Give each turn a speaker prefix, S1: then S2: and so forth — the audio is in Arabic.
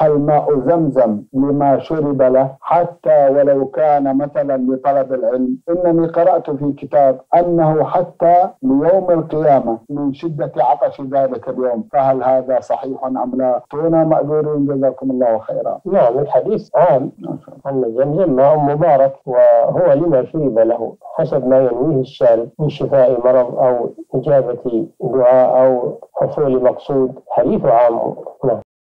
S1: هل ماء زمزم لما شرب له. حتى ولو كان مثلا لطلب العلم. إنني قرأت في كتاب أنه حتى ليوم القيامة من شدة عطش ذلك اليوم. فهل هذا صحيح أم لا؟ تونا مأذورين جزاكم الله خيرا.
S2: نعم الحديث عام أن زمزم ماء مبارك وهو لما شرب له. حسب ما ينويه الشارب من شفاء مرض أو إجابة دعاء أو حصول مقصود. حديث عام. نعم.